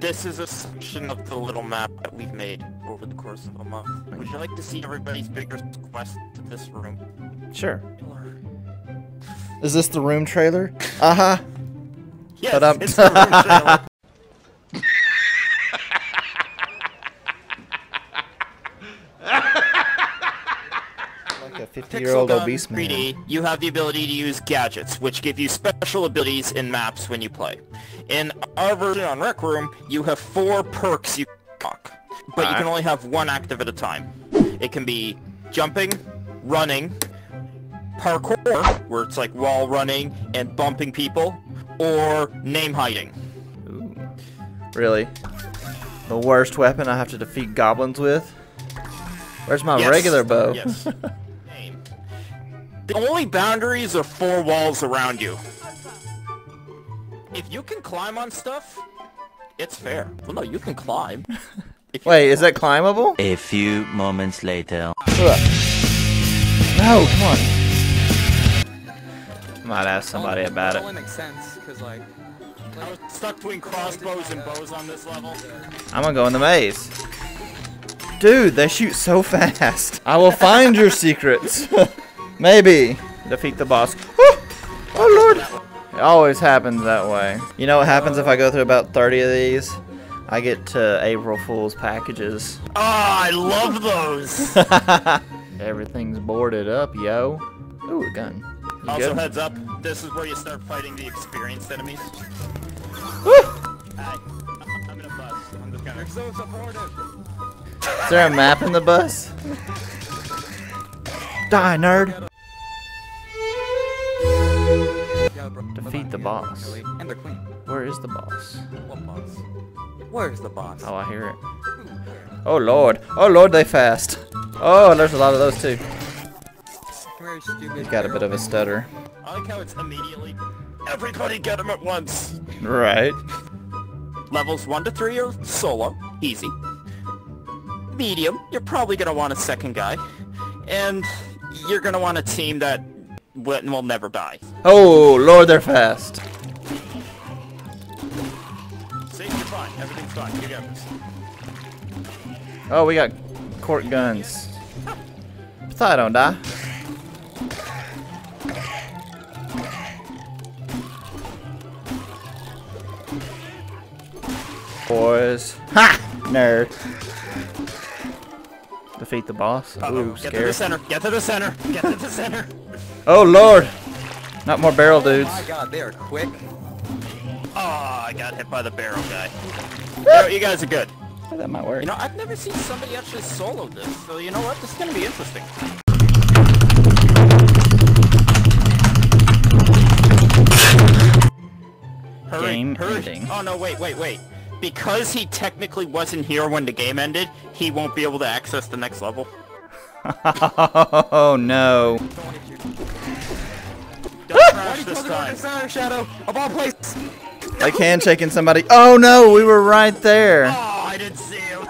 This is a section of the little map that we've made over the course of a month. Would you like to see everybody's biggest quest to this room? Sure. Is this the room trailer? Uh-huh. Yes, Shut up. it's the room trailer. Like a 50-year-old obese man. 3D, you have the ability to use gadgets, which give you special abilities in maps when you play. In our version on Rec Room, you have four perks you can unlock, but you can only have one active at a time. It can be jumping, running, parkour, where it's like wall running and bumping people, or name hiding. Really? The worst weapon I have to defeat goblins with? Where's my Yes. regular bow? Yes. The only boundaries are four walls around you. If you can climb on stuff, it's fair. Well, no, you can climb. You- Wait, is that climbable? A few moments later. Ugh. No, come on. Might ask somebody about That it. only makes sense, because, like, I was stuck between crossbows and bows on this level. I'm gonna go in the maze. Dude, they shoot so fast. I will find your secrets. Maybe. Defeat the boss. Oh, oh lord. It always happens that way. You know what happens if I go through about 30 of these? I get to April Fool's packages. Oh, I love those! Everything's boarded up, yo. Ooh, a gun. You also, good? heads up, this is where you start fighting the experienced enemies. Woo! Hi. I'm in a bus. I'm just gonna... so supportive. Is there a map in the bus? Die, nerd. Defeat the boss. And the queen. Where is the boss? What boss? Where's the boss? Oh, I hear it. Oh lord. Oh lord, they fast. Oh, there's a lot of those too. Come here, stupid. He's got a bit of a stutter. I like how it's immediately... Everybody get him at once! Right. Levels 1 to 3 are solo, easy. Medium, you're probably going to want a second guy. And you're going to want a team that will will never die. Oh lord, they're fast. See, you're fine. Everything's fine. You got this. Oh, we got court guns. Thought I don't die. Boys. Ha! Nerd. Defeat the boss. Uh-oh. Ooh, Get to the center. Get to the center. Get to the center. Oh lord! Not more barrel dudes. Oh my god, they are quick. Oh, I got hit by the barrel guy. you, you guys are good. That might work. You know, I've never seen somebody actually solo this, so you know what? This is going to be interesting. Hurry, Game hurry. ending. Oh no, wait, wait, wait. Because he technically wasn't here when the game ended, he won't be able to access the next level. Oh no. Don't want to shoot. Don't Why crash did you this close the door time. to center, Shadow? Of all places. Like handshaking somebody. Oh no, we were right there. Oh, I didn't see him.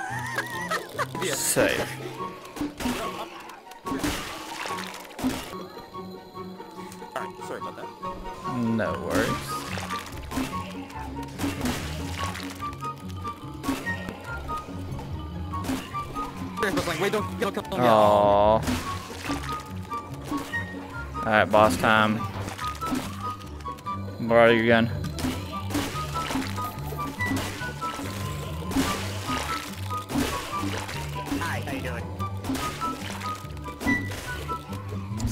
Safe. Sorry about that. No worries. Like, wait, don't, don't kill me. Aww. Alright, boss time. Borrow your gun. Hi, how you doing?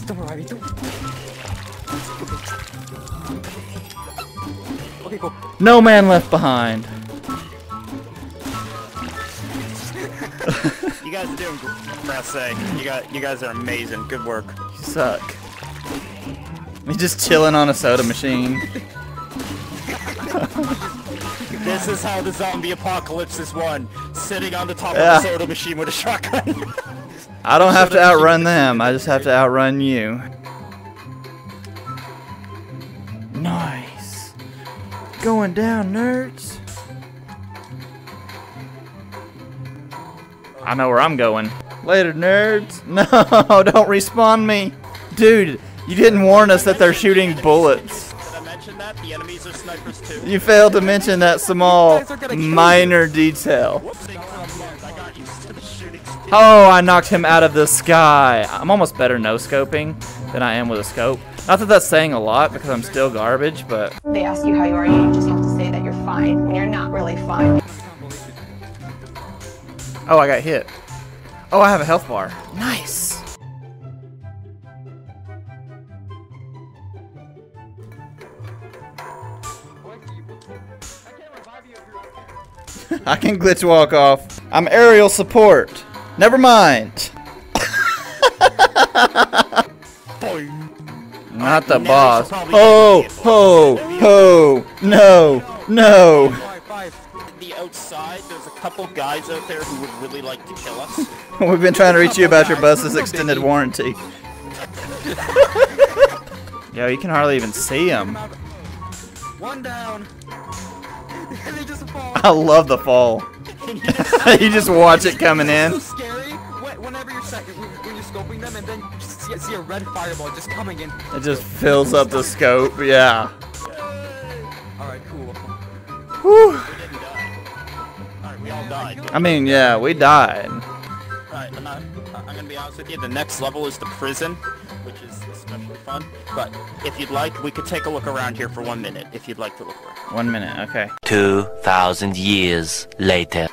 Don't worry, don't. Okay, cool. No man left behind. You guys are doing great, I say. You got, you guys are amazing. Good work. You suck. Me just chilling on a soda machine. This is how the zombie apocalypse is won. Sitting on the top Yeah. of a soda machine with a shotgun. I don't have to outrun them. I just have to outrun you. Nice. Going down, nerds. I know where I'm going. Later, nerds. No, don't respawn me. Dude, you didn't warn us that they're shooting bullets. Did I mention that? that? The enemies are snipers too. You failed to mention that small, guys are gonna kill me. minor detail. Whoopsie, for a month, I got used to the shooting speed. Oh, I knocked him out of the sky. I'm almost better no scoping than I am with a scope. Not that that's saying a lot because I'm still garbage, but They ask you how you are, you just have to say that you're fine when you're not really fine. Oh, I got hit. Oh, I have a health bar. Nice. I can glitch walk off. I'm aerial support. Never mind. Not the boss. you should probably Oh, ho, ho, no, no. Couple guys out there who would really like to kill us. We've been trying to reach you about your bus's extended warranty. Yo, you can hardly even see him. One down. and just fall. I love the fall. you just watch it coming in. It's so scary. Whenever you're second, when when you're scoping them, and then you just see, see a red fireball just coming in. It just fills up the scope. Yeah. All right, cool. Whew. All died. I mean, yeah, we died. Alright, I'm, not, I'm gonna be honest with you, the next level is the prison, which is especially fun. But if you'd like, we could take a look around here for one minute, if you'd like to look around. One minute. Okay. 2,000 years later.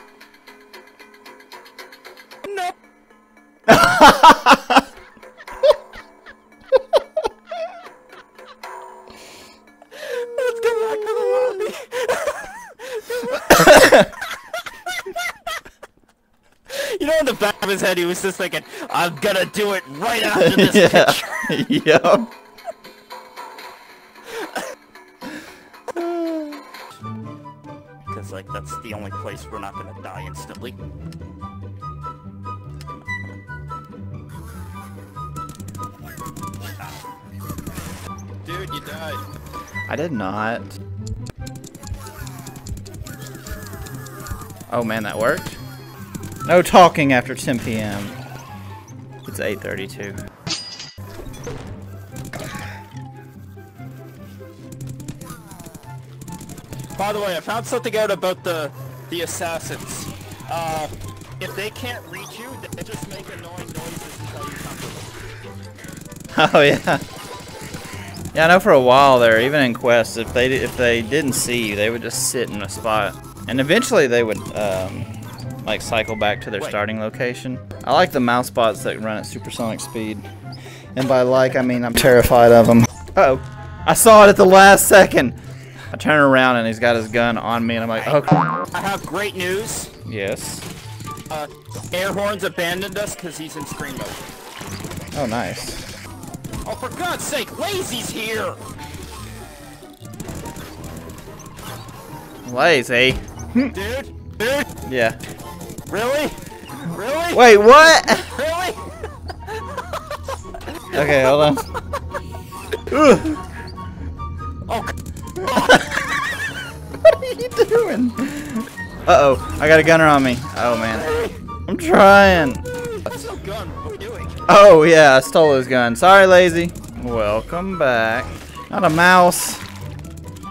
Nope. his head, he was just thinking, "I'm gonna do it right after this yeah. picture." yep. Because, like, that's the only place we're not gonna die instantly. Dude, you died. I did not. Oh man, that worked. No talking after 10 p.m. It's 8:32. By the way, I found something out about the the assassins. Uh, if they can't reach you, they just make annoying noises until you come to them. Oh yeah. Yeah, I know for a while there, even in quests, if they if they didn't see you, they would just sit in a spot, and eventually they would um, like cycle back to their starting location. I like the mouse spots that run at supersonic speed, and by like I mean I'm terrified of them. Uh oh, I saw it at the last second. I turn around and he's got his gun on me, and I'm like, oh I have great news. yes, Uh, Airhorns abandoned us because he's in screen mode. oh nice. Oh, for God's sake, Lazy's here! Lazy. Dude? Dude? Yeah. Really? Really? Wait, what? Really? Okay, hold on. Oh, oh What are you doing? Uh-oh, I got a gunner on me. Oh, man. I'm trying. what's your gun? What are we doing? Oh, yeah, I stole his gun. Sorry, lazy. Welcome back. Not a mouse.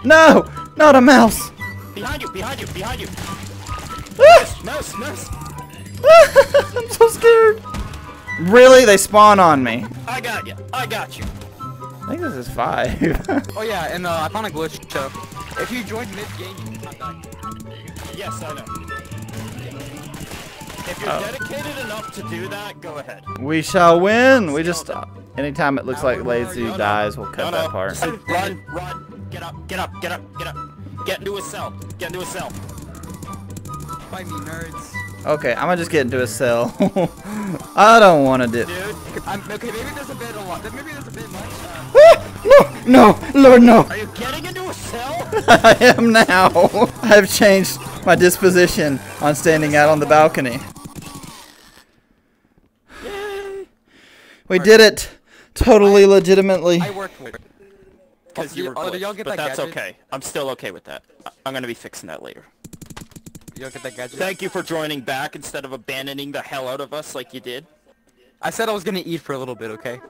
No, not a mouse. Behind you, behind you, behind you! Ah! Mouse, mouse! I'm so scared. Really? They spawn on me. I got you, I got you. I think this is five. Oh yeah, and uh, I found a glitch. So if you join mid game, you cannot die. Yes, I know. If you're Oh. dedicated enough to do that, go ahead. we shall win. We just stop. Anytime it looks like lazy No, no. dies, we'll No, cut no. that part. Just Run, run, get up, get up, get up, get up. Get into a cell, get into a cell. Fight me, nerds. Okay, I'm gonna just get into a cell. I don't want to do. Dude, I'm, okay, maybe there's a bit a lot. Maybe there's a bit much. Uh, no, no, Lord, no. are you getting into a cell? I am now. I have changed my disposition on standing out on the balcony. Yay. We did it. Totally legitimately. I worked for it. Because you were oh, did y'all glitched, get but that that's gadget? okay. I'm still okay with that. I- I'm gonna be fixing that later. You don't get that gadget. Thank you for joining back instead of abandoning the hell out of us like you did. I said I was gonna eat for a little bit. Okay.